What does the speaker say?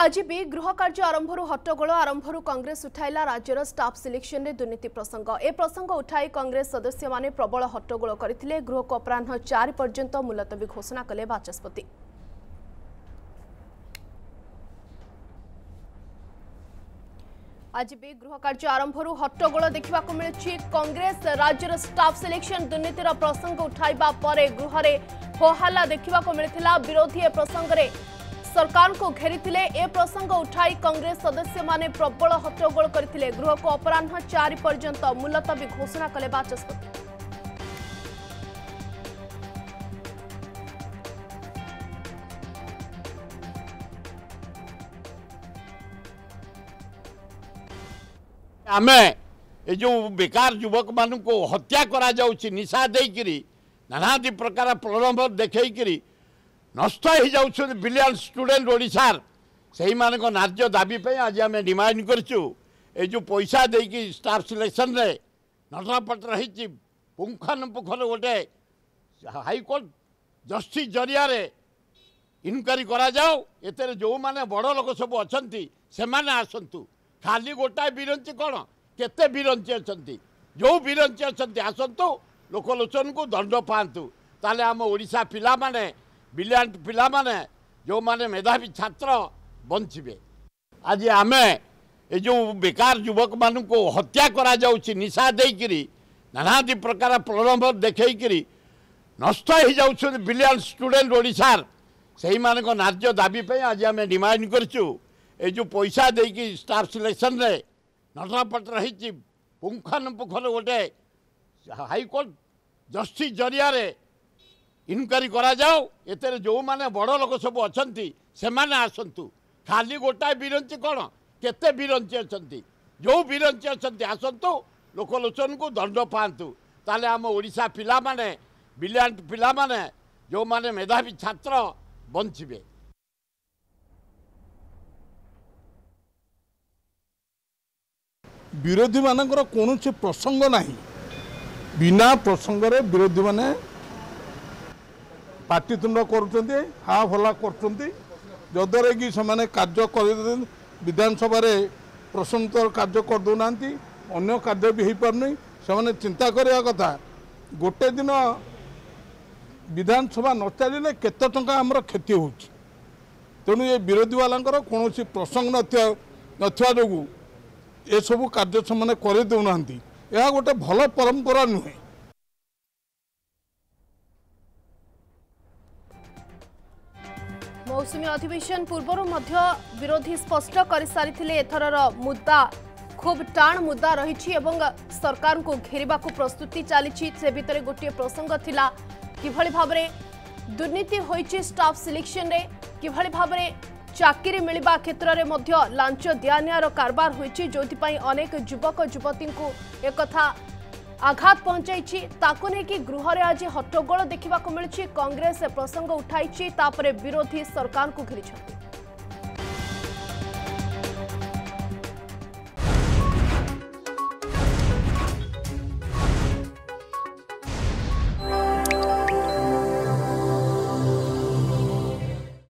ଆଜି ବି ଗୃହ କାର୍ଯ୍ୟ ଆରମ୍ଭରୁ ହଟ୍ଟଗୋଳ ଆରମ୍ଭରୁ କଂଗ୍ରେସ ଉଠାଇଲା ରାଜ୍ୟର ଷ୍ଟାଫ୍ ସିଲେକ୍ସନରେ ଦୁର୍ନୀତି ପ୍ରସଙ୍ଗ ଏ ପ୍ରସଙ୍ଗ ଉଠାଇ କଂଗ୍ରେସ ସଦସ୍ୟମାନେ ପ୍ରବଳ ହଟ୍ଟଗୋଳ କରିଥିଲେ ଗୃହକୁ ଅପରାହ୍ନ ଚାରି ପର୍ଯ୍ୟନ୍ତ ମୁଲତବୀ ଘୋଷଣା କଲେ ବାଚସ୍ପତି ଆଜି ବି ଗୃହ କାର୍ଯ୍ୟ ଆରମ୍ଭରୁ ହଟ୍ଟଗୋଳ ଦେଖିବାକୁ ମିଳୁଛି କଂଗ୍ରେସ ରାଜ୍ୟର ଷ୍ଟାଫ୍ ସିଲେକ୍ସନ ଦୁର୍ନୀତିର ପ୍ରସଙ୍ଗ ଉଠାଇବା ପରେ ଗୃହରେ ହୋହାଲା ଦେଖିବାକୁ ମିଳିଥିଲା ବିରୋଧୀ ଏ ପ୍ରସଙ୍ଗରେ सरकार को घेरी ए प्रसंग उठाई कांग्रेस सदस्य माने प्रबल हट्टगोल करते गृह को अपराह चार पर्यंत मुलतवी घोषणा कले बाचस्पति आमे ए जो बेकार युवक मान को हत्या करा कराऊ निशा देकर नानादी प्रकार प्रलम्ब देखकरी ନଷ୍ଟ ହୋଇଯାଉଛନ୍ତି ବ୍ରିଲିଆଣ୍ଟ ଷ୍ଟୁଡେଣ୍ଟ ଓଡ଼ିଶାର ସେହିମାନଙ୍କ ନାର୍ଯ୍ୟ ଦାବି ପାଇଁ ଆଜି ଆମେ ଡିମାଣ୍ଡ କରିଛୁ ଏଇ ଯେଉଁ ପଇସା ଦେଇକି ଷ୍ଟାଫ୍ ସିଲେକ୍ସନ୍ରେ ନଟରପଟର ହେଇଛି ପୁଙ୍ଖାନୁପୁଙ୍ଖରେ ଗୋଟେ ହାଇକୋର୍ଟ ଜଷ୍ଟିସ୍ ଜରିଆରେ ଇନକ୍ୱାରି କରାଯାଉ ଏଥିରେ ଯେଉଁମାନେ ବଡ଼ ଲୋକ ସବୁ ଅଛନ୍ତି ସେମାନେ ଆସନ୍ତୁ ଖାଲି ଗୋଟାଏ ବିରଞ୍ଚି କ'ଣ କେତେ ବିରଞ୍ଚି ଅଛନ୍ତି ଯେଉଁ ବିରଞ୍ଚି ଅଛନ୍ତି ଆସନ୍ତୁ ଲୋକଲୋଚନକୁ ଦଣ୍ଡ ପାଆନ୍ତୁ ତାହେଲେ ଆମ ଓଡ଼ିଶା ପିଲାମାନେ ब्रिलियंट पिला माने जो माने मेधावी छात्र बचे आज आम ये बेकार युवक मान को हत्या करा निशा देकर नाना दि प्रकार प्रलम्ब देखकर नष्ट हो जा ब्रिलियंट स्टूडेंट ओडार से मानक नार्ज दाबीपी आज आम डिमाण कर जो पैसा दे कि स्टाफ सिलेक्शन नटपटर हो पुखानुपुख गोटे हाइकोर्ट जस्टिस जरिया इन्क्वारिउ लोक सब अछंती से माने आसंतु खाली गोटा विरञ्जी कोन केते विरञ्जी अछंती जो विरञ्जी अन्त आसन्तु लोकनको दण्ड पिला माने जो मेधावी छे विरोधी मुणसी प्रसंग नाही बिना रे विरोधी ପାଟିତୁଣ୍ଡ କରୁଛନ୍ତି ହାହୋଲା କରୁଛନ୍ତି ଯଦ୍ୱାରା କି ସେମାନେ କାର୍ଯ୍ୟ କରିଦେଉଛନ୍ତି ବିଧାନସଭାରେ ପ୍ରଶଂସର କାର୍ଯ୍ୟ କରିଦେଉନାହାନ୍ତି ଅନ୍ୟ କାର୍ଯ୍ୟ ବି ହୋଇପାରୁନି ସେମାନେ ଚିନ୍ତା କରିବା କଥା ଗୋଟେ ଦିନ ବିଧାନସଭା ନ ଚାଲିଲେ କେତେ ଟଙ୍କା ଆମର କ୍ଷତି ହେଉଛି ତେଣୁ ଏ ବିରୋଧୀବାଲାଙ୍କର କୌଣସି ପ୍ରସଙ୍ଗ ନଥିବା ନଥିବା ଯୋଗୁଁ ଏସବୁ କାର୍ଯ୍ୟ ସେମାନେ କରିଦେଉନାହାନ୍ତି ଏହା ଗୋଟେ ଭଲ ପରମ୍ପରା ନୁହେଁ মৌসুমী অধিবেশন পূর্বরু মধ্য বিরোধী স্পষ্ট করে সারিলে এথরর মুদা খুব টাণ মুদা রয়েছে এবং সরকারকে ঘেরিবাকু প্রস্তুতি চালিছি সে ভিতরে গোটিয়ে প্রসঙ্গ লা কিভাবে ভাবে দুর্নীতি হয়েছে স্টাফ সিলেকশনরে কিভাবে ভাবে চাকরি মিলবা ক্ষেত্রে মধ্য লাঞ্চ দিয়া নিয়ার কারবার হয়েছে যে অনেক যুবক যুবতী একথা ଆଘାତ ପହଞ୍ଚାଇଛି ତାକୁ ନେଇକି ଗୃହରେ ଆଜି ହଟ୍ଟଗୋଳ ଦେଖିବାକୁ ମିଳୁଛି କଂଗ୍ରେସ ପ୍ରସଙ୍ଗ ଉଠାଇଛି ତାପରେ ବିରୋଧୀ ସରକାରଙ୍କୁ ଘେରିଛନ୍ତି